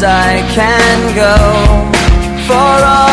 as I can go For all